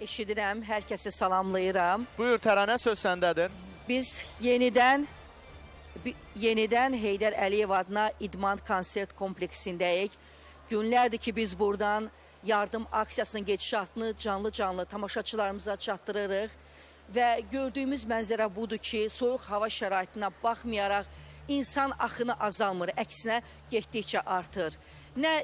eşidirəm, hər kəsi salamlayıram. Buyur Təranə söz səndədir. Biz yenidən yenidən Heydər Əliyev adına İdman konsert kompleksindəyik. Günlərdir ki biz buradan yardım aksiyasının gedişatını canlı-canlı tamaşaçılarımıza çatdırırıq və gördüyümüz mənzərə budur ki, soyuq hava şəraitinə baxmayaraq insan axını azalmır, əksinə getdikcə artır. Nə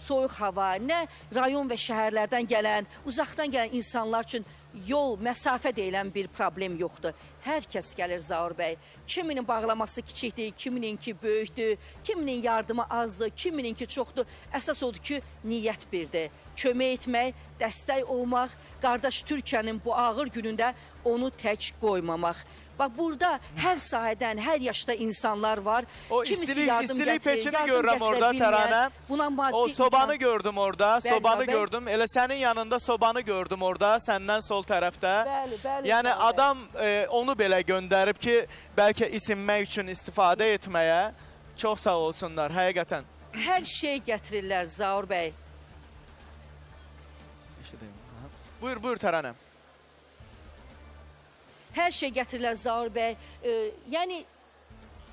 soyuq hava, nə rayon və şəhərlərdən gələn, uzaqdan gələn insanlar üçün yol, məsafə deyilən bir problem yoxdur. Hər kəs gəlir Zaur bəy. Kiminin bağlaması kiçikdir, kimininki böyükdür, kiminin yardımı azdır, kimininki çoxdur. Əsas odur ki, niyyət birdir. Kömək etmək, dəstək olmaq, qardaş Türkiyənin bu ağır günündə onu tək qoymamaq. Bax burada hər sahədən, hər yaşda insanlar var. O Kimisi istilik, yardım istilik gətirir, peçini yardım görürəm orada Təranə. Buna maddi O sobanı imkan- gördüm orada, Bəli, sobanı bəli. gördüm. Elə sənin yanında sobanı gördüm orada, səndən sol tərəfdə. Bəli, bəli, Yəni bəy. adam e, onu belə göndərib ki, bəlkə isinmək üçün istifadə etməyə. Çox sağ olsunlar, həqiqətən. Hər şey gətirirlər Zaur bəy. Buyur, buyur Təranə. Hər şey gətirirlər Zaur bəy. E, yəni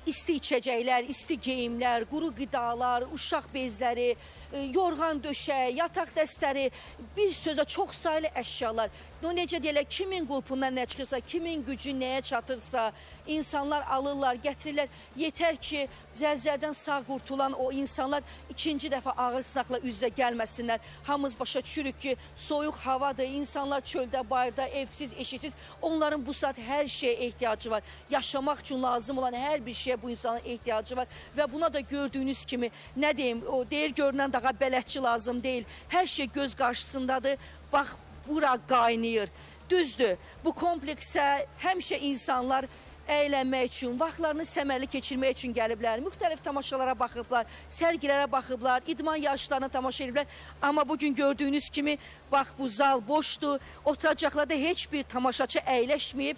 isti içəcəklər, isti geyimlər, quru qidalar, uşaq bezləri, e, yorğan döşək, yataq dəstləri, bir sözə çox saylı əşyalar. O necə deyirlər, kimin qulpundan nə çıxırsa, kimin gücü nəyə çatırsa, insanlar alırlar, gətirirlər. Yetər ki, zəlzələdən sağ qurtulan o insanlar ikinci dəfə ağır sınaqla üz-üzə gəlməsinlər. Hamımız başa düşürük ki, soyuq havadır, insanlar çöldə, bayırda, evsiz, eşiksiz. Onların bu saat hər şeyə ehtiyacı var. Yaşamaq üçün lazım olan hər bir şeyə bu insanın ehtiyacı var və buna da gördüyünüz kimi nə deyim, o deyir görünən dağa bələdçi lazım deyil. Hər şey göz qarşısındadır. Bax bura qaynayır. Düzdür, bu kompleksə həmişə insanlar əylənmək üçün, vaxtlarını səmərli keçirmək üçün gəliblər. Müxtəlif tamaşalara baxıblar, sərgilərə baxıblar, idman yarışlarına tamaşa ediblər. Amma bugün gördüyünüz kimi bax bu zal boşdur. Oturacaqlarda heç bir tamaşaçı əyləşməyib.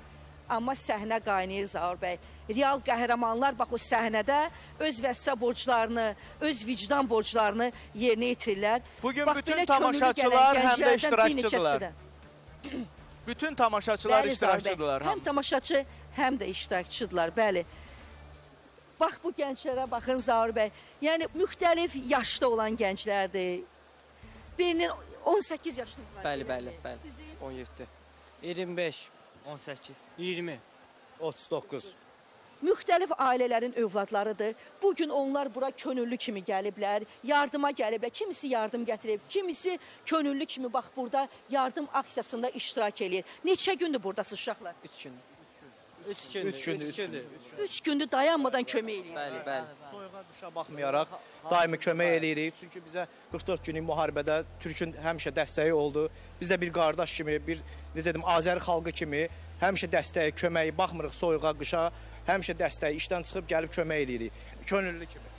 Amma səhnə qaynayır Zaur bəy. Real qəhrəmanlar bax o səhnədə öz vəzifə borclarını, öz vicdan borclarını yerinə yetirirlər. Bugün Bax, bütün tamaşaçılar həm də iştirakçıdırlar. Bütün tamaşaçılar Bəli, iştirakçıdırlar Həm tamaşaçı, həm də iştirakçıdırlar, bəli. Bax bu gənclərə baxın Zaur bəy. Yəni müxtəlif yaşda olan gənclərdir. Birinin 18 yaşınız var. Bəli, bəli, bəli. Sizin 17. 25, 18, 20, 39. müxtəlif ailələrin övladlarıdır. Bu gün onlar bura könüllü kimi gəliblər, yardıma gəliblər. Kimisi yardım gətirib, kimisi könüllü kimi bax burada yardım aksiyasında iştirak eləyir. Neçə gündür buradasınız uşaqlar? 3 gün. 3 gündür, 3 gündür, 3 gündür. 3 gündür dayanmadan kömək eləyir. Bəli, bəli. Soyuğa duşa baxmayaraq daimi kömək eləyirik. Çünki bizə 44 günlük müharibədə Türkün həmişə dəstəyi oldu. Biz də bir qardaş kimi, bir necə deyim, Azəri xalqı kimi həmişə dəstəyi, köməyi baxmırıq soyuğa, qışa. Həmişə dəstəyi işdən çıxıb gəlib kömək eləyirik. Könüllü kimi.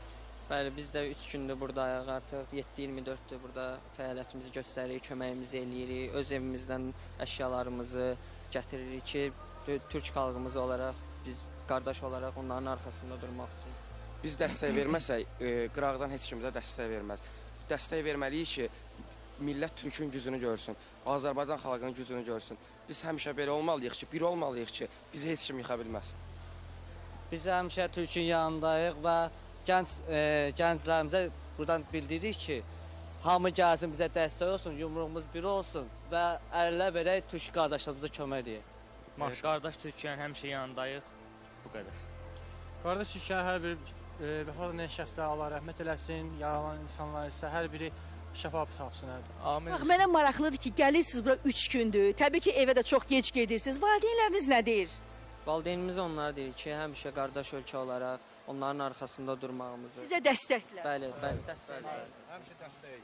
Bəli, biz də 3 gündür burdayıq artıq. 7-24-dür burada fəaliyyətimizi göstəririk, köməyimizi eləyirik. Öz evimizdən əşyalarımızı gətiririk ki, türk xalqımız olaraq biz qardaş olaraq onların arxasında durmaq üçün. Biz dəstək verməsək, e, qıraqdan heç kimizə dəstək verməz. Dəstək verməliyik ki, millət türkün gücünü görsün, Azərbaycan xalqının gücünü görsün. Biz həmişə belə olmalıyıq ki, bir olmalıyıq ki, bizi heç kim yıxa bilməsin. Biz həmişə Türkün yanındayıq və gənc e, gənclərimizə buradan bildiririk ki, hamı gəlsin bizə dəstək olsun, yumruğumuz bir olsun və əllə verək türk qardaşlarımıza kömək edək. Maşallah. Qardaş Türkiyənin həmişə yanındayıq. Bu qədər. Qardaş Türkiyə hər bir e, vəfat edən şəxslər Allah rəhmət eləsin, yaralanan insanlar isə hər biri şəfa tapsın hər. Amin. Bax mənə maraqlıdır ki, gəlirsiniz bura 3 gündür. Təbii ki, evə də çox gec gedirsiniz. Valideynləriniz nə deyir? Valideynimiz onlara deyir ki, həmişə qardaş ölkə olaraq onların arxasında durmağımızı. Sizə dəstəklər. Bəli, bəli, bəli.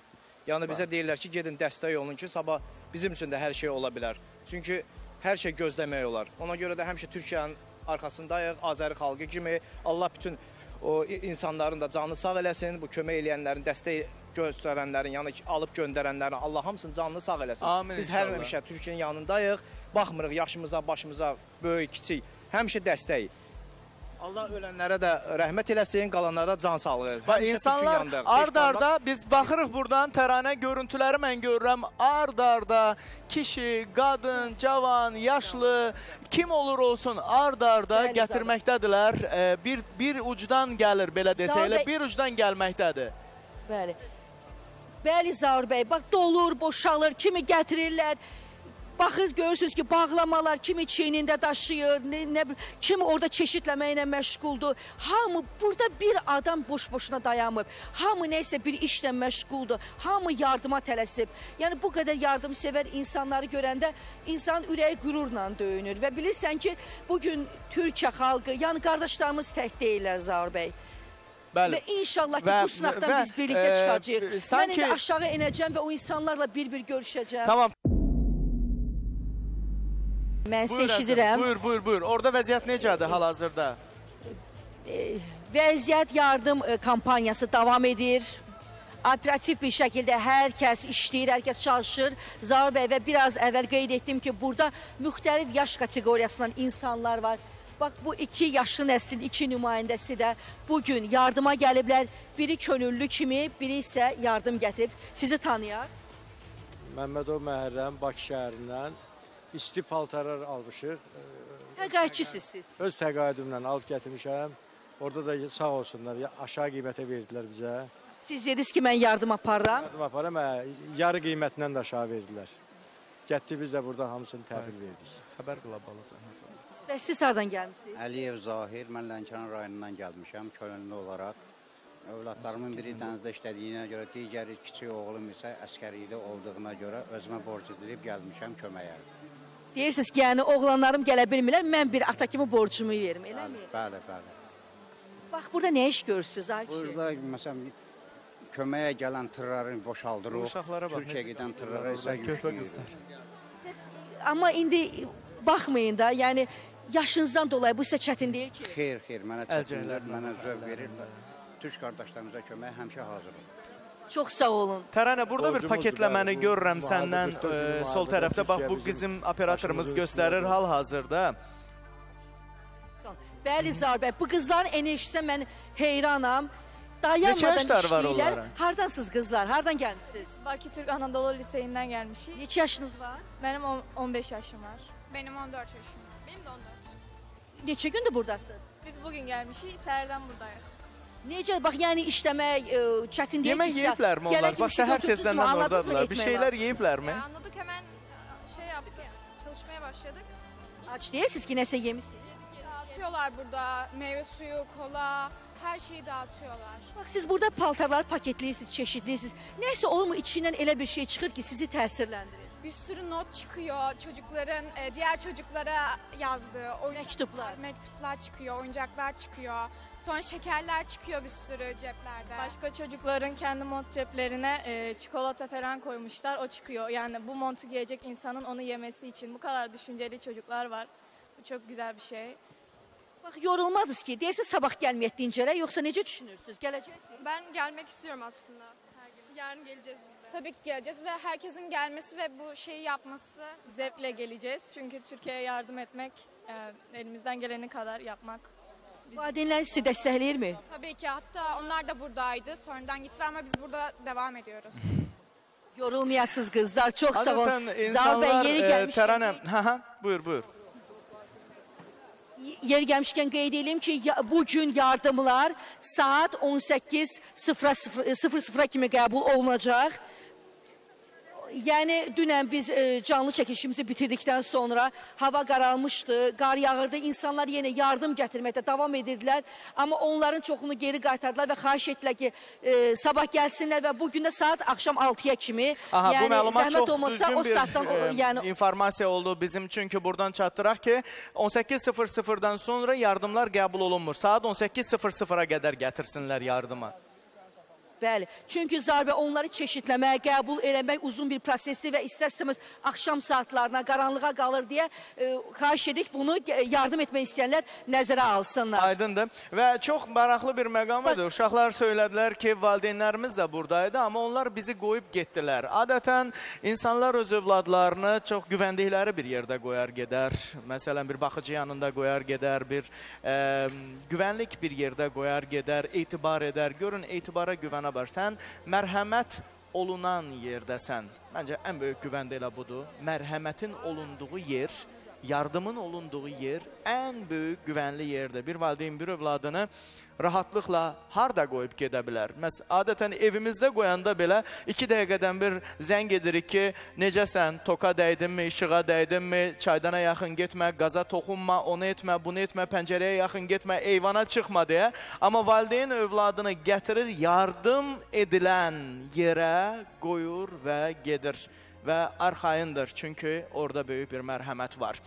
Yəni bizə deyirlər ki, gedin dəstək olun ki, sabah bizim üçün də hər şey ola bilər. Çünki hər şey gözləmək olar. Ona görə də həmişə Türkiyənin arxasındayıq, Azəri xalqı kimi. Allah bütün o insanların da canını sağ eləsin, bu kömək eləyənlərin, dəstək göstərənlərin, yəni alıb göndərənlərin Allah hamısının canını sağ eləsin. Amin Biz hər həmişə Türkiyənin yanındayıq. Baxmırıq yaşımıza, başımıza, böyük, kiçik. Həmişə dəstək. Allah ölənlərə də rəhmət eləsin, qalanlara can sağlığı. Bax insanlar ard-arda biz baxırıq buradan təranə görüntüləri mən görürəm. Ard-arda kişi, qadın, cavan, yaşlı kim olur olsun ard-arda gətirməkdədirlər. E, bir bir ucdan gəlir belə desək elə bir ucdan gəlməkdədir. Bəli. Bəli Zaur bəy, bax dolur, boşalır, kimi gətirirlər. Baxır görürsüz ki, bağlamalar kimi çiynində daşıyır, nə, nə kimi orada çeşidləməklə məşğuldur. Hamı burada bir adam boş-boşuna dayanmır. Hamı nəsə bir işlə məşğuldur. Hamı yardıma tələsib. Yəni bu qədər yardımsevər insanları görəndə insan ürəyi qürurla döyünür və bilirsən ki, bu gün Türkiyə xalqı, yəni qardaşlarımız tək deyillər Zaur bəy. Bəli. Və inşallah ki, Və- bu sınaqdan və, biz birlikdə e, çıxacağıq. Mən sanki- indi aşağı enəcəm və o insanlarla bir-bir görüşəcəm. Tamam. Mən Buyur, Əzəm, eşidirəm. Buyur, buyur, buyur. Orada vəziyyət necədir hal-hazırda? Vəziyyət yardım e, kampaniyası davam edir. Operativ bir şəkildə hər kəs işləyir, hər kəs çalışır. Zaur bəy və biraz əvvəl qeyd etdim ki, burada müxtəlif yaş kateqoriyasından insanlar var. Bax bu iki yaşlı nəslin iki nümayəndəsi də bu gün yardıma gəliblər. Biri könüllü kimi, biri isə yardım gətirib. Sizi tanıyar. Məmmədov Məhərrəm Bakı şəhərindən isti paltarlar almışıq. Təqaüdçüsüz siz. Öz təqaüdümlə alıb gətirmişəm. Orada da sağ olsunlar, ya- aşağı qiymətə verdilər bizə. Siz dediniz ki, mən yardım aparıram. Yardım aparım, hə, yarı qiymətindən də aşağı verdilər. Getdi biz də burada hamısını təhvil verdik. Xəbər qılabalısan. Və siz hardan gəlmisiniz? Əliyev Zahir, mən Lənkəran rayonundan gəlmişəm könüllü olaraq. Övladlarımın biri dənizdə işlədiyinə görə, digəri kiçik oğlum isə əskərlikdə olduğuna görə özümə borc edilib gəlmişəm köməyə. Deyirsiniz ki, yəni oğlanlarım gələ bilmirlər, mən bir ata kimi borcumu verim, eləmi? Bəli, bəli. Bax burada nə iş görürsüz ay kişi? Burada məsələn köməyə gələn tırları boşaldırıq. Türkiyə gedən tırlara isə qızlar. Amma indi baxmayın da, yəni yaşınızdan dolayı bu sizə çətin deyil ki. Xeyr, xeyr, mənə çətinlər, mənə zövq verirlər. Türk qardaşlarımıza köməyə həmişə hazırım. Çox sağ olun. Tərənə burada bir paketləməni görürəm səndən e, sol tərəfdə. Bax bu bizim operatorumuz göstərir hal-hazırda. Bəli Zar bəy, bu qızların enerjisinə mən heyranam. Dayanmadan var işləyirlər. Hardansınız qızlar? Hardan gəlmisiniz? Bakı Türk Anadolu Liseyinden gelmişik. Neçə yaşınız var? Benim on- 15 yaşım var. Benim 14 yaşım. Benim de 14. Neçə gündür burdasınız? Biz bugün gelmişik, serden buradayız. Necə bax yəni işləmək e, çətin deyil Yemək yeyiblərmi onlar? Bax şey səhər götürdünüzmü, tezdən nə Bir şeylər yeyiblərmi? Ya anladık hemen e, şey yaptık. Çalışmaya başladık. Aç deyilsiz ki, nəsə yemisiniz. Dağıtıyorlar burada meyve suyu, kola, her şeyi dağıtıyorlar. Bax siz burada paltarları paketləyirsiniz, çeşidləyirsiniz. Nəysə olur mu içindən elə bir şey çıxır ki, sizi təsirləndirir. Bir sürü not çıkıyor çocukların e, diğer çocuklara yazdığı oyuncaklar, Mektuplar. mektuplar çıkıyor, oyuncaklar çıkıyor. Sonra şekerler çıkıyor bir sürü ceplerde. Başka çocukların kendi mont ceplerine e, çikolata falan koymuşlar. O çıkıyor. Yani bu montu giyecek insanın onu yemesi için. Bu kadar düşünceli çocuklar var. Bu çok güzel bir şey. Bax yorulmadınız ki, deyirsə sabah gəlməyək dincələ, yoxsa necə düşünürsünüz? Gələcəksiniz? Ben gelmek istiyorum aslında. Yarın geleceğiz biz. Tabii ki geleceğiz ve herkesin gelmesi ve bu şeyi yapması Zevkle geleceğiz. Çünkü Türkiye'ye yardım etmek, e, elimizden geleni kadar yapmak. Valideynlər sizi dəstəkləyirmi? tabii ki hatta onlar da buradaydı. Sonradan gittiler ama biz burada devam ediyoruz. Yorulmayasınız qızlar, çox sağ olun. Zar bəy insanlar yeri e, gəlmişkən, tərənə... Hə, hə, buyur, buyur. yeri gəlmişkən qeyd edeyim ki, ya- bu gün yardımlar saat 18:00 kimi qəbul olunacaq. Yəni dünən biz e, canlı çəkilişimizi bitirdikdən sonra hava qaralmışdı, qar yağırdı. İnsanlar yenə yardım gətirməkdə davam edirdilər. Amma onların çoxunu geri qaytardılar və xahiş etdilər ki, e, sabah gəlsinlər və bu gün də saat axşam 6-ya kimi. Aha, yəni zəhmət olmasa o saatdan e, yəni informasiya oldu bizim üçün ki, buradan çatdıraq ki, 18:00-dan sonra yardımlar qəbul olunmur. Saat 18:00-a qədər gətirsinlər yardıma. Bəli. Çünki Zarbə onları çeşidləmək, qəbul eləmək uzun bir prosesdir və istər-istəməz axşam saatlarına, qaranlığa qalır deyə e, xahiş edik bunu e, yardım etmək istəyənlər nəzərə alsınlar. Aydındır. Və çox maraqlı bir məqam idi. Uşaqlar söylədilər ki, valideynlərimiz də buradaydı, amma onlar bizi qoyub getdilər. Adətən insanlar öz övladlarını çox güvəndikləri bir yerdə qoyar gedər. Məsələn, bir baxıcı yanında qoyar gedər, bir e, güvənlik bir yerdə qoyar gedər, etibar edər. Görün, etibara güvənə var. Sən mərhəmət olunan yerdəsən. Məncə ən böyük güvən də elə budur. Mərhəmətin olunduğu yer, yardımın olunduğu yer ən böyük güvənli yerdir. Bir valideyn bir övladını rahatlıqla harda qoyub gedə bilər? Məs adətən evimizdə qoyanda belə 2 dəqiqədən bir zəng edirik ki, necəsən? Toka dəydinmi, işığa dəydinmi? Çaydana yaxın getmə, qaza toxunma, onu etmə, bunu etmə, pəncərəyə yaxın getmə, eyvana çıxma deyə. Amma valideyn övladını gətirir, yardım edilən yerə qoyur və gedir və arxayındır. Çünki orada böyük bir mərhəmət var.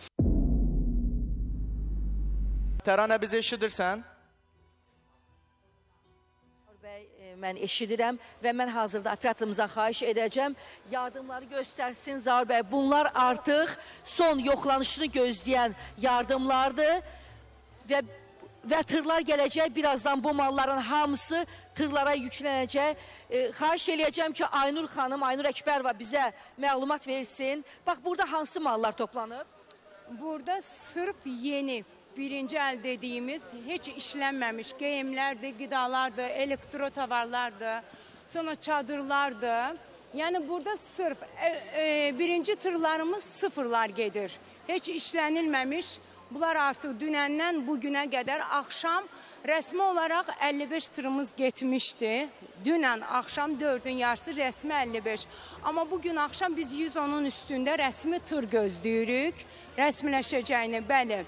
Təranə bizi eşidirsən? Bəy, e, mən eşidirəm və mən hazırda operatorumuza xahiş edəcəm. Yardımları göstərsin Zar bəy. Bunlar artıq son yoxlanışını gözləyən yardımlardır və və tırlar gələcək. Birazdan bu malların hamısı tırlara yüklənəcək. E, xahiş eləyəcəm ki, Aynur xanım, Aynur Əkbərova bizə məlumat versin. Bax, burada hansı mallar toplanıb? Burada sırf yeni birinci el dediğimiz hiç işlenmemiş geyimlerdi, gıdalardı, elektro tavarlardı, sonra çadırlardı. Yani burada sırf e, e, birinci tırlarımız sıfırlar gelir. Hiç işlenilmemiş. Bunlar artık dünəndən bugüne kadar akşam resmi olarak 55 tırımız getmişti. Dünən akşam 4'ün yarısı resmi 55. Ama bugün akşam biz 110'un üstünde resmi tır gözlüyoruz. Resmileşeceğini bəli.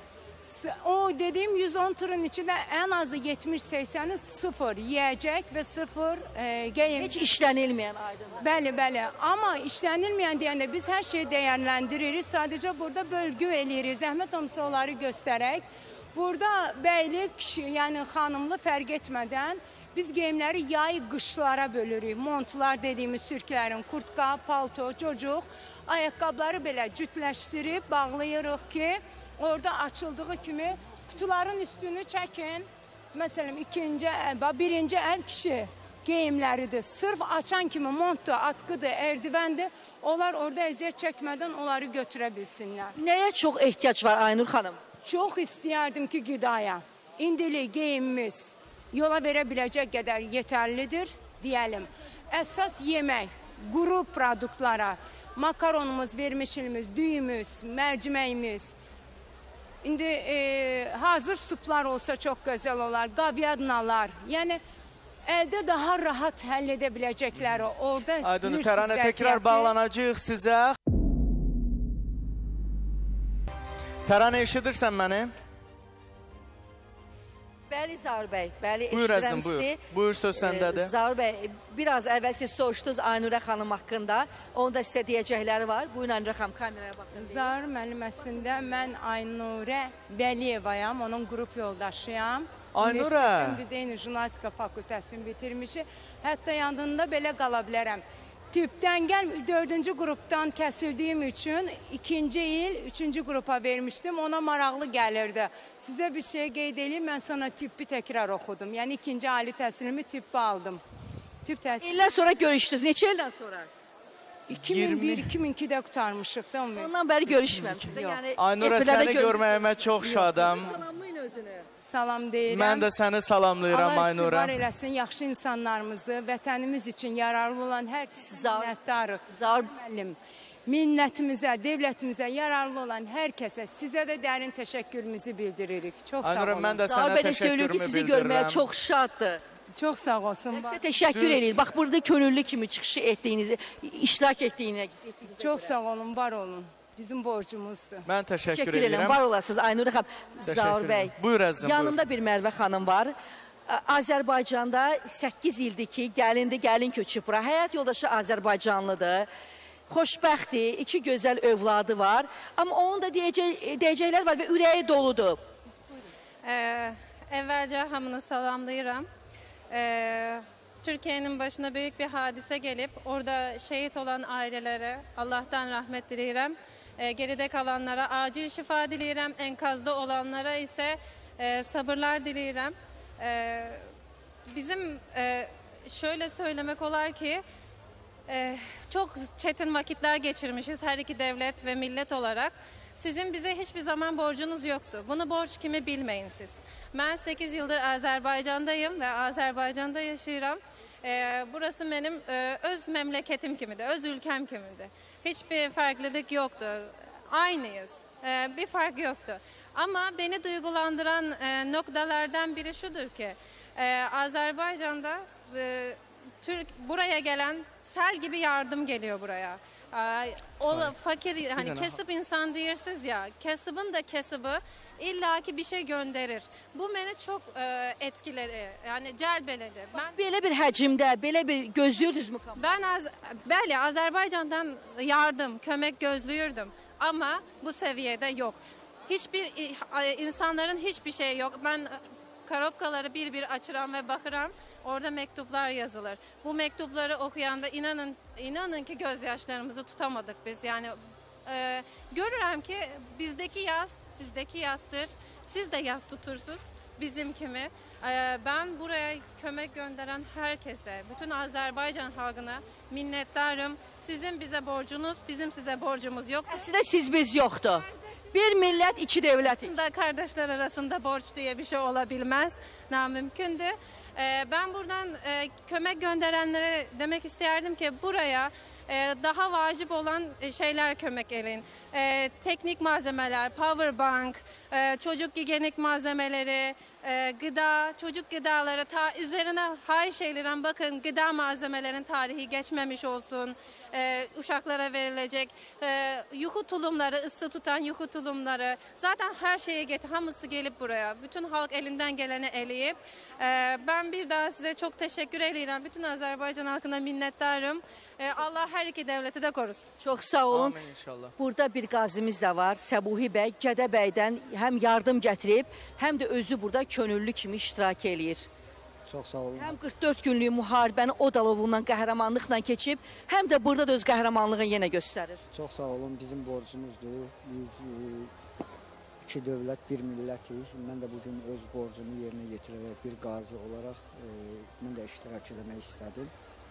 O dediğim 110 tırın içinde en azı 70-80'i sıfır yiyecek ve sıfır e, geyim. Heç işlənilməyən aydındır. Bəli, bəli. Amma işlənilməyən deyəndə biz hər şeyi dəyərləndiririk. Sadəcə burada bölgü eləyirik. Zəhmət olmasa onları göstərək. Burada bəyli, kişi, yəni xanımlı fərq etmədən biz geyimləri yay qışlara bölürük. Montlar dediyimiz sürklərin, kurtka, palto, cocuq, ayaqqabıları belə cütləşdirib bağlayırıq ki, orada açıldığı kimi qutuların üstünü çəkin. Məsələn, ikinci, əl, bax, birinci əl kişi geyimləridir. Sırf açan kimi montdur, atkıdır, erdivəndir. Onlar orada əziyyət çəkmədən onları götürə bilsinlər. Nəyə çox ehtiyac var Aynur xanım? Çox istəyərdim ki, qidaya. İndili geyimimiz yola verə biləcək qədər yetərlidir, deyəlim. Əsas yemək, quru produktlara, makaronumuz, vermişilimiz, düyümüz, mərciməyimiz, İndi e, hazır suplar olsa çox gözəl olar, qavyadnalar. Yəni əldə daha rahat həll edə biləcəkləri orada Aydın Təranə təkrar bağlanacağıq sizə. Təranə eşidirsən məni? Bəli Zahir bəy, bəli Buyur eşidirəm buyur. sizi. Buyur, söz Ee, səndədir. Zahir bəy, biraz əvvəl siz soruşdunuz Aynurə xanım haqqında. Onun da sizə deyəcəkləri var. Buyurun Aynurə xanım, kameraya baxın. Zar müəlliməsində mən Aynurə Vəliyevayam, onun qrup yoldaşıyam. Aynurə. Biz eyni jurnalistika fakültəsini bitirmişik. Hətta yanında belə qala bilərəm. Tüpdən gəl, dördüncü qrupdan kəsildiyim üçün ikinci il üçüncü qrupa vermişdim. Ona maraqlı gəlirdi. Sizə bir şey qeyd edeyim, mən sonra tüppi təkrar oxudum. Yəni ikinci ali təhsilimi tüppi aldım. Tüp təhsili İllər sonra görüşdünüz. Neçə ildən sonra? 2001-2002-də qutarmışıq da. Ondan bəri. Yox. Yəni efirlərdə səni görməyimə çox şadam. Salamlayın özünü. Salam deyirəm. Mən də səni salamlayıram Allah Aynurə. istibar eləsin yaxşı insanlarımızı, vətənimiz üçün yararlı olan hər Zar- minnətdarıq. Zar Müəllim, minnətimizə, dövlətimizə yararlı olan hər kəsə sizə də dərin təşəkkürümüzü bildiririk. Çox sağ Aynurə, olun. mən də sənə bəy də söylüyor ki, sizi görməyə bildirirəm. çox şaddır. Çox sağ olsun. Sizə təşəkkür Düz. edir. Bax burada könüllü kimi çıxışı etdiyinizi, iştirak etdiyinə. etdiyinizə Çox sağ olun, var olun. Bizim borcumuzdur. Mən təşəkkür Təşəkkür edirəm. edirəm. Var olasınız Aynur xanım. Zaur bəy. Buyur əzizim, Yanımda bir Mərvə xanım var. Azərbaycanda 8 ildir ki, gəlindi, gəlin köçüb bura. Həyat yoldaşı Azərbaycanlıdır. Xoşbəxtdir, iki gözəl övladı var. Amma onun da deyəcək, deyəcəklər var və ürəyi doludur. Ee, əvvəlcə hamını salamlayıram. Ee, Türkiye'nin başına büyük bir hadise gelip orada şehit olan ailelere Allah'tan rahmet dileyirəm. E, geride kalanlara acil şifa dileyirəm. Enkazda olanlara ise e, sabırlar dileyirəm. E, bizim e, şöyle söylemek olar ki e, çok çetin vakitler geçirmişiz her iki devlet ve millet olarak. Sizin bize hiçbir zaman borcunuz yoktu. Bunu borç kimi bilmeyin siz. Ben 8 yıldır Azerbaycan'dayım ve Azerbaycan'da yaşıyorum. E, burası benim e, öz memleketim kimidir, öz ülkem kimidir. Hiçbir farklılık yoktu. Aynıyız. E, bir fark yoktu. Ama beni duygulandıran e, noktalardan biri şudur ki e, Azerbaycan'da e, Türk buraya gelen sel gibi yardım geliyor buraya. Ee, O fakir hani kesip insan diyorsunuz ya kesibin de kesibi illaki bir şey gönderir. Bu beni çok e, etkiledi. Yani celbeledi. Ben Belə bir həcmdə, belə bir gözləyirdinizmi? ben Az bəli Azerbaycan'dan yardım, kömek gözlüyordum ama bu seviyede yok. Hiçbir insanların hiçbir şey yok. Ben karobkaları bir bir açıram ve bakıram. Orada mektuplar yazılır. Bu mektupları okuyanda inanın inanın ki gözyaşlarımızı tutamadık biz. Yani e, görürüm ki bizdeki yaz sizdeki yazdır. Siz de yaz tutursunuz bizim kimi. E, ben buraya kömek gönderen herkese, bütün Azerbaycan halkına minnettarım. Sizin bize borcunuz, bizim size borcumuz yok. Əslində siz biz yoxdur. Bir millət, iki dövlət. Da kardeşler arasında borç diye bir şey olabilmez. Namümkündü. Ee, ben buradan e, kömek gönderenlere demek isterdim ki buraya e, daha vacip olan şeyler kömek elin. E, teknik malzemeler, power bank, e, çocuk gigenik malzemeleri, e, gıda, çocuk gıdaları ta, üzerine hay şeylerin bakın gıda malzemelerin tarihi geçmemiş olsun. E, uşaklara verilecek e, yuhu tulumları, ısı tutan yuhu tulumları. Zaten her şeye get, hamısı gelip buraya. Bütün halk elinden geleni eleyip. e, ben bir daha size çok teşekkür ederim. Bütün Azerbaycan halkına minnettarım. E, Allah her iki devleti de korusun. Çox sağ olun. Amin inşallah. Burada bir qazimiz də var. Səbuhi bəy Gədəbəydən həm yardım gətirib, həm də özü burada könüllü kimi iştirak eləyir. Çox sağ olun. Həm 44 günlük müharibəni o dalovundan qəhrəmanlıqla keçib, həm də burada da öz qəhrəmanlığını yenə göstərir. Çox sağ olun. Bizim borcumuzdur. Biz e, iki dövlət, bir millətik. Mən də bu gün öz borcumu yerinə yetirərək bir qazi olaraq e, mən də iştirak etmək istədim.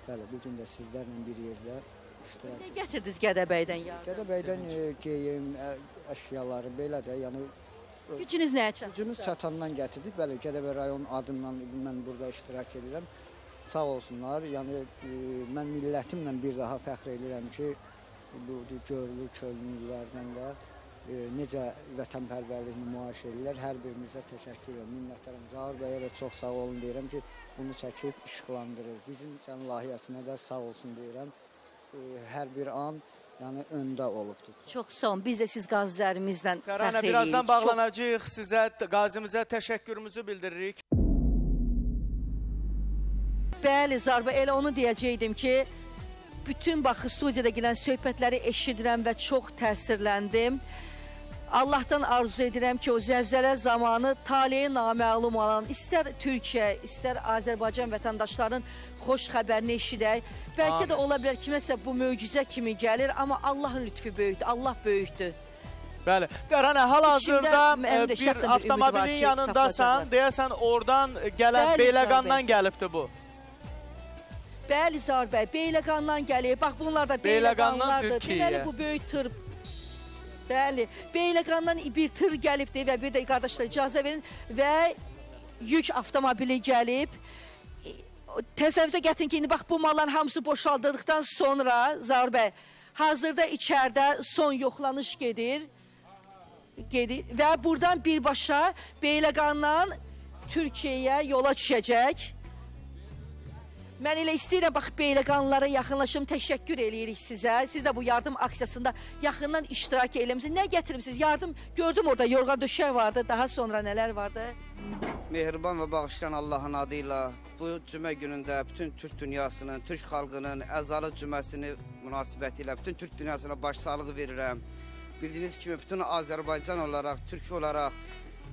Bəli, bu gün də sizlərlə bir yerdə iştirak Nə gətirdiniz Gədəbəydən yardım? Gədəbəydən e, geyim, ə, əşyaları belə də, yəni Gücünüz nəyə çatır? Gücümüz çatandan gətirdik. Bəli, Gədəbəy rayon adından mən burada iştirak edirəm. Sağ olsunlar. Yəni e, mən millətimlə bir daha fəxr edirəm ki, bu görülü könüllülərdən də e, necə vətənpərvərlik nümayiş edirlər. Hər birinizə təşəkkür edirəm. Minnətdaram. Zahir bəyə də çox sağ olun deyirəm ki, bunu çəkib işıqlandırır. Bizim sən layihəsinə də sağ olsun deyirəm. E, hər bir an yəni öndə olubdur. Çox sağ olun. Biz də siz qazilərimizlə fəxr edirik. birazdan Çox- bağlanacağıq. Sizə qazimizə təşəkkürümüzü bildiririk. Bəli, Zarbə, elə onu deyəcəydim ki, bütün bax studiyada gələn söhbətləri eşidirəm və çox təsirləndim. Allahdan arzu edirəm ki, o zəlzələ zamanı taleyi naməlum olan istər Türkiyə, istər Azərbaycan vətəndaşlarının xoş xəbərini eşidək. Bəlkə də Amin. ola bilər kiməsə bu möcüzə kimi gəlir, amma Allahın lütfü böyükdür, Allah böyükdür. Bəli. Təranə hal-hazırda e, də bir avtomobilin yanındasan. Deyəsən oradan gələn Bəli, Beyləqandan Zarbə. gəlibdi bu. Bəli Zar bəy, Beyləqandan gəlir. Bax bunlar da Beyləqanlardır. Deməli bu böyük tır Bəli, Beyləqandan bir tır gəlibdi və bir də qardaşlar icazə verin və yük avtomobili gəlib. Təsəvvürə gətirin ki, indi bax bu malların hamısı boşaldıldıqdan sonra Zar bəy hazırda içəridə son yoxlanış gedir. Gedir və buradan birbaşa Beyləqandan Türkiyəyə yola düşəcək. Mən elə istəyirəm bax Beyləqanlara yaxınlaşım, təşəkkür eləyirik sizə. Siz də bu yardım aksiyasında yaxından iştirak eləmisiniz. Nə gətirmisiniz? Yardım gördüm orada yorğan döşək vardı. Daha sonra nələr vardı? Mehriban və bağışlayan Allahın adı ilə bu cümə günündə bütün Türk dünyasının, Türk xalqının əzalı cüməsini münasibətilə bütün Türk dünyasına başsağlığı verirəm. Bildiyiniz kimi bütün Azərbaycan olaraq, Türk olaraq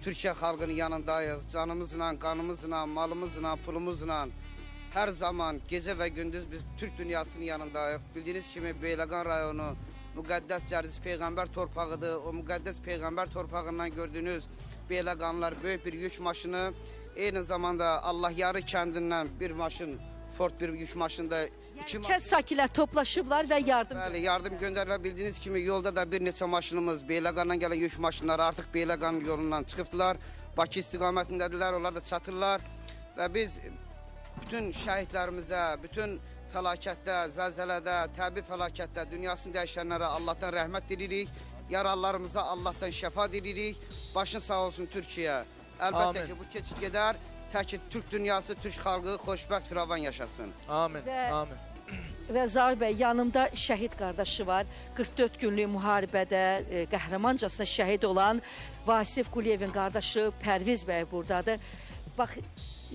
Türkiyə xalqının yanındayıq. Canımızla, qanımızla, malımızla, pulumuzla Her zaman gece ve gündüz biz Türk dünyasının yanındayız. Bildiğiniz kimi Beyləqan rayonu müqəddəs Cərziz Peyğəmbər torpağıdır. O müqəddəs Peyğəmbər torpağından gördüğünüz Beyləqanlar böyük bir yük maşını. Eyni zamanda Allah yarı kəndindən bir maşın, Ford bir yük maşında iki Kənd sakinlər toplaşıblar və yardım Bəli, yardım göndərilə bildiyiniz kimi yolda da bir neçə maşınımız Beyləqandan gələn yük maşınları artıq Beyləqan yolundan çıxıbdılar. Bakı istiqamətindədirlər, onlar da çatırlar və biz bütün şəhidlərimizə, bütün fəlakətdə, zəlzələdə, təbii fəlakətdə dünyasını dəyişənlərə Allahdan rəhmət dilirik. Yaralılarımıza Allahdan şəfa dilirik. Başın sağ olsun Türkiyə. Əlbəttə Amin. ki, bu keçid gedər. Tək ki, Türk dünyası, Türk xalqı xoşbəxt firavan yaşasın. Amin. Və- Amin. Və Zahir bəy yanımda şəhid qardaşı var. 44 günlük müharibədə e, qəhrəmancasına şəhid olan Vasif Quliyevin qardaşı Pərviz bəy burdadır. Bax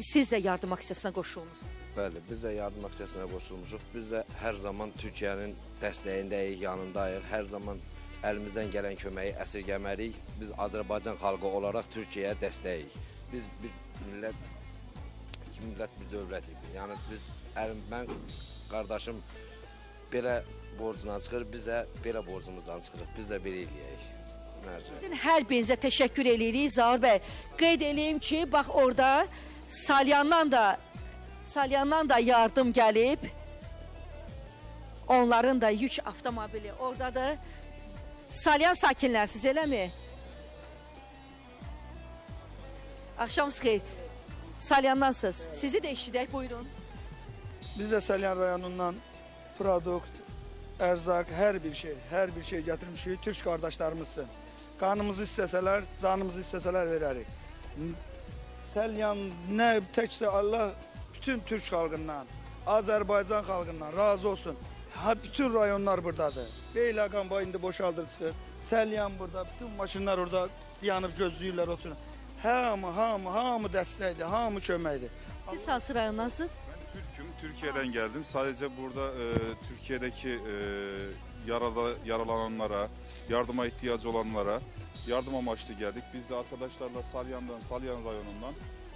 siz də yardım aksiyasına qoşulmusunuz. Bəli, biz də yardım aksiyasına qoşulmuşuq. Biz də hər zaman Türkiyənin dəstəyindəyik, yanındayıq. Hər zaman əlimizdən gələn köməyi əsirgəməliyik. Biz Azərbaycan xalqı olaraq Türkiyəyə dəstəyik. Biz bir millət, iki millət bir dövlətik. Yəni biz əlim, mən qardaşım belə borcundan çıxır, biz də belə borcumuzdan çıxırıq. Biz də belə eləyək. Sizin hər birinizə təşəkkür eləyirik Zahir bəy. Qeyd eləyim ki, bax orada Salyandan da Salyandan da yardım gəlib. Onların da yük avtomobili oradadır. Salyan sakinlərsiz eləmi? Axşamınız xeyir. Salyandansınız. Sizi də eşidək, buyurun. Biz də Salyan rayonundan produkt, ərzaq, hər bir şey, hər bir şey gətirmişik. Türk qardaşlarımızsın. Qanımızı istəsələr, canımızı istəsələr verərik. Salyan nə təkcə Allah bütün Türk xalqından, Azərbaycan xalqından razı olsun. Ha bütün rayonlar burdadır. Beyləqan boyu indi boşaldır çıxır. Salyan burada, bütün maşınlar orada yanıb gözləyirlər olsun. Hamı, hamı, hamı dəstəkdir, hamı köməkdir. Siz hansı rayondansınız? Türk'üm. Türkiye'den geldim. Sadece burada e, Türkiye'deki e, yarala, yaralananlara, yardıma ihtiyacı olanlara yardım amaçlı geldik. Biz de arkadaşlarla Salyan'dan, Salyan rayonundan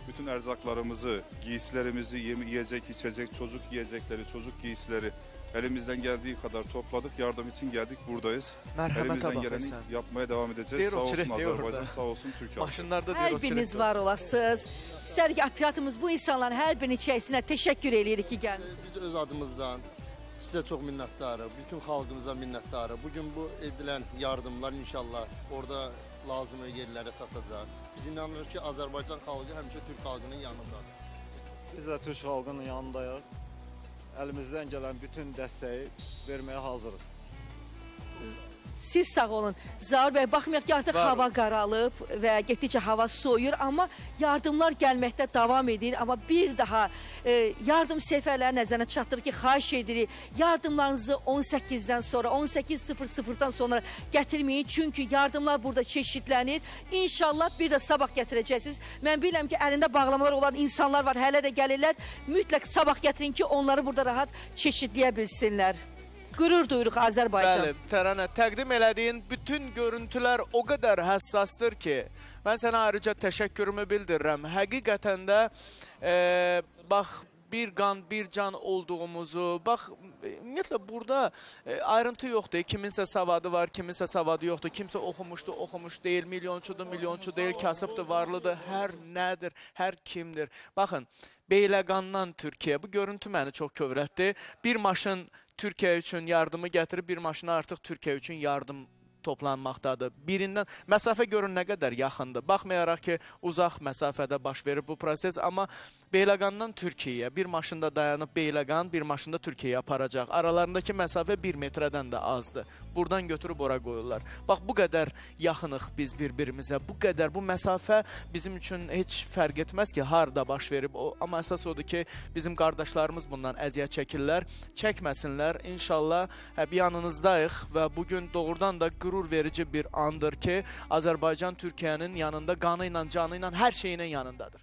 bütün erzaklarımızı, giysilerimizi, yeme- yiyecek, içecek, çocuk yiyecekleri, çocuk giysileri elimizden geldiği kadar topladık. Yardım için geldik, buradayız. Mərhəmətə elimizden geleni Həsən. yapmaya devam edeceğiz. Deyir sağ olsun Azerbaycan, sağ olsun Türkiye. Maşınlarda o biriniz var olasınız. İstər ki, bu insanların hər birini çəksinə təşəkkür eləyirik ki, gəlmisiniz. Biz öz adımızdan sizə çox minnətdarıq. Bütün xalqımıza minnətdarıq. Bu gün bu edilən yardımlar inşallah orada lazımi yerlərə çatacaq. Biz inanırıq ki, Azərbaycan xalqı həmişə Türk xalqının yanındadır. Biz də Türk xalqının yanındayıq. Əlimizdən gələn bütün dəstəyi verməyə hazırıq. Siz sağ olun. Zahir bəy, baxmayaq ki, artıq Var hava qaralıb və getdikcə hava soyuyur, amma yardımlar gəlməkdə davam edir. Amma bir daha e, yardım səfərləri nəzərinə çatdırır ki, xahiş edirik, yardımlarınızı 18-dən sonra, 18.00-dan sonra gətirməyin. Çünki yardımlar burada çeşidlənir. İnşallah bir də sabah gətirəcəksiniz. Mən bilirəm ki, əlində bağlamalar olan insanlar var, hələ də gəlirlər. Mütləq sabah gətirin ki, onları burada rahat çeşidləyə bilsinlər. Qürur duyuruq Azərbaycan. Bəli, Tərənə, təqdim elədiyin bütün görüntülər o qədər həssasdır ki, mən sənə ayrıca təşəkkürümü bildirirəm. Həqiqətən də e, bax bir qan, bir can olduğumuzu, bax ümumiyyətlə burada e, ayrıntı yoxdur. Kiminsə savadı var, kiminsə savadı yoxdur. Kimsə oxumuşdu, oxumuş deyil, milyonçudur, milyonçu deyil, kasıbdır, varlıdır, hər nədir, hər kimdir. Baxın, Beyləqandan Türkiyə. Bu görüntü məni çox kövrətdi. Bir maşın Türkiyə üçün yardımı gətirib, bir maşına artıq Türkiyə üçün yardım toplanmaqdadır. Birindən məsafə görün nə qədər yaxındır. Baxmayaraq ki, uzaq məsafədə baş verir bu proses, amma Beyləqandan Türkiyəyə bir maşında dayanıb Beyləqan, bir maşında Türkiyəyə aparacaq. Aralarındakı məsafə 1 metrədən də azdır. Buradan götürüb ora qoyurlar. Bax bu qədər yaxınıq biz bir-birimizə. Bu qədər bu məsafə bizim üçün heç fərq etməz ki, harda baş verib. O, amma əsas odur ki, bizim qardaşlarımız bundan əziyyət çəkirlər. Çəkməsinlər. İnşallah hə, yanınızdayıq və bu gün doğrudan da qürur verici bir andır ki, Azərbaycan Türkiyənin yanında qanı ilə, canı ilə, hər şeyinin yanındadır.